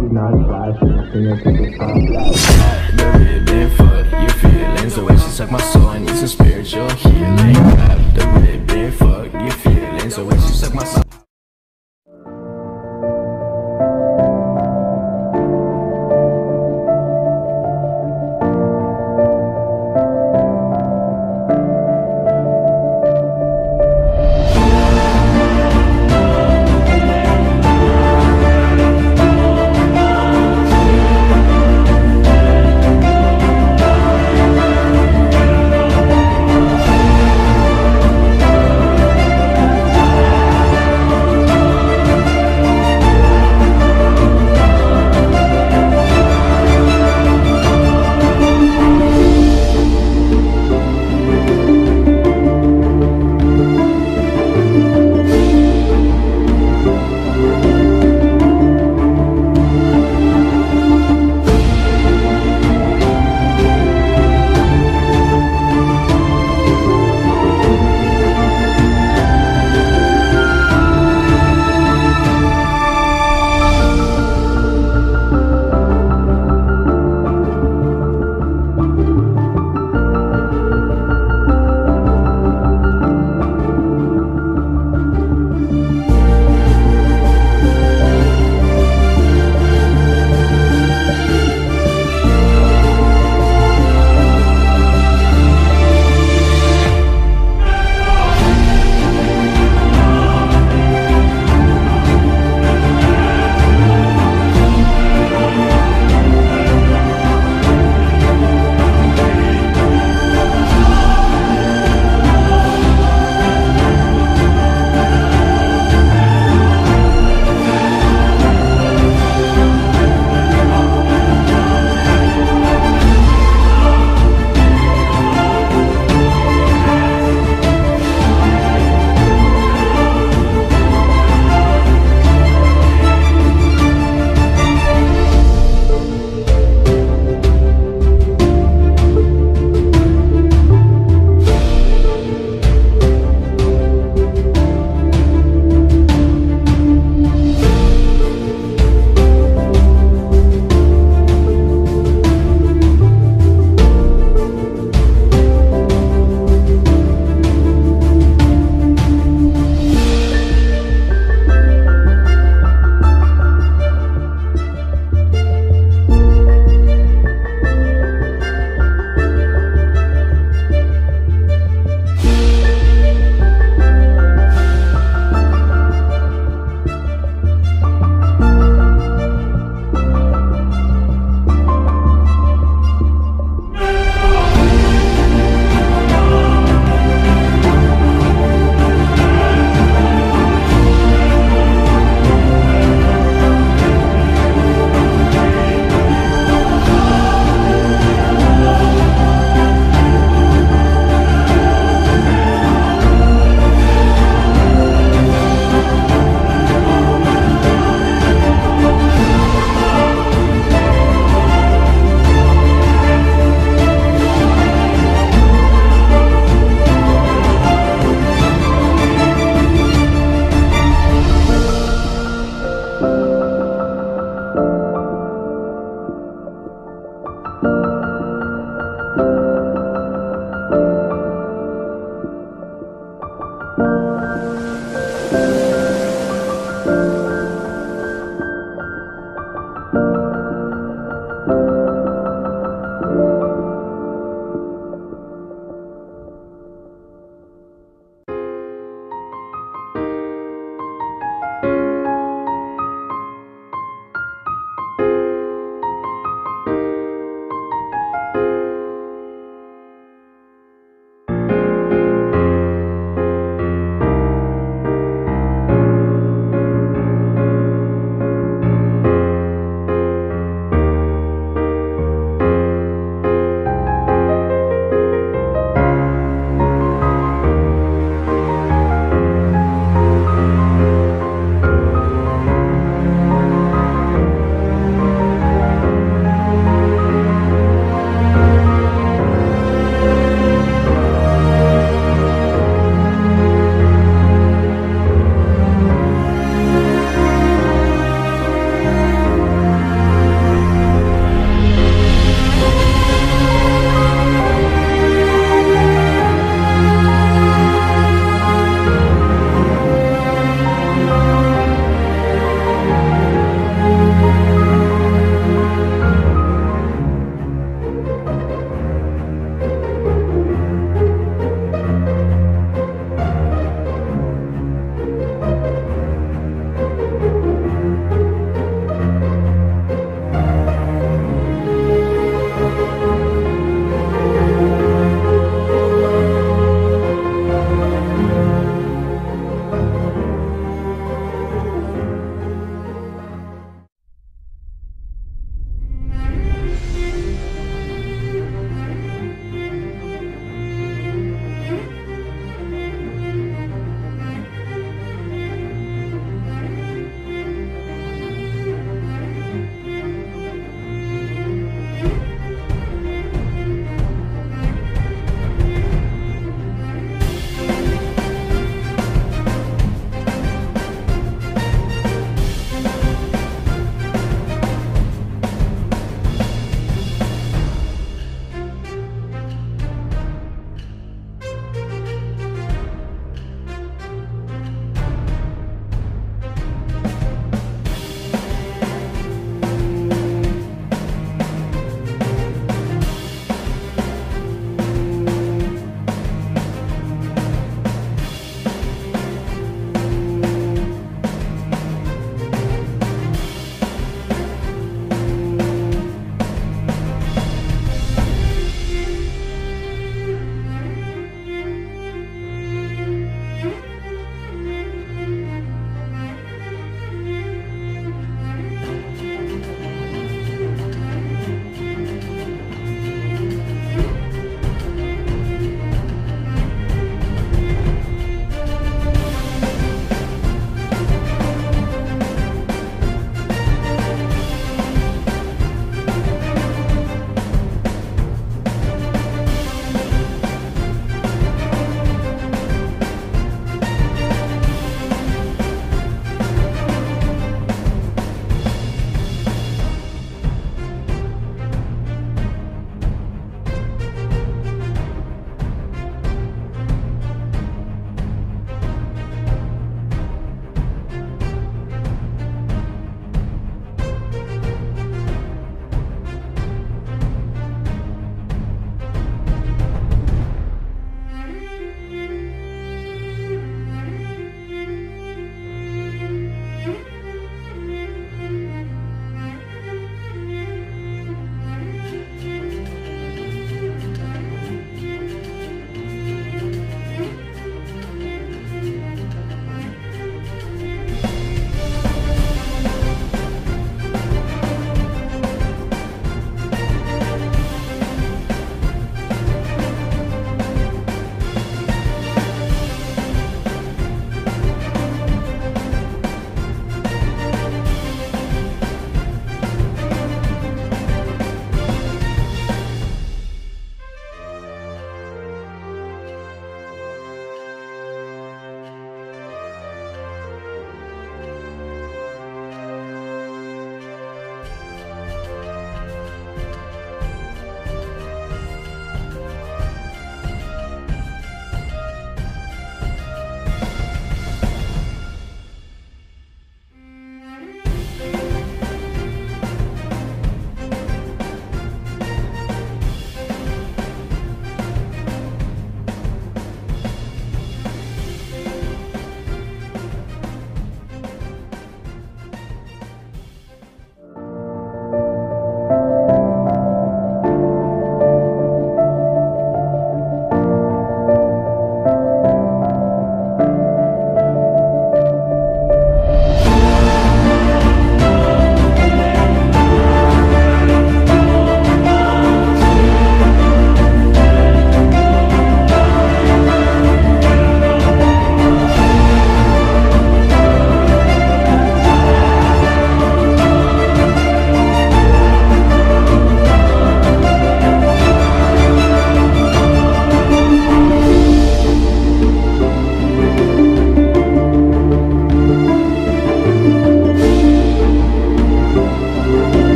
she's not flashing. I think I think it's top The ribbon fuck your feelings. The way she suck my soul, I need some spiritual healing. The ribbon fuck your feelings. The way she suck my soul.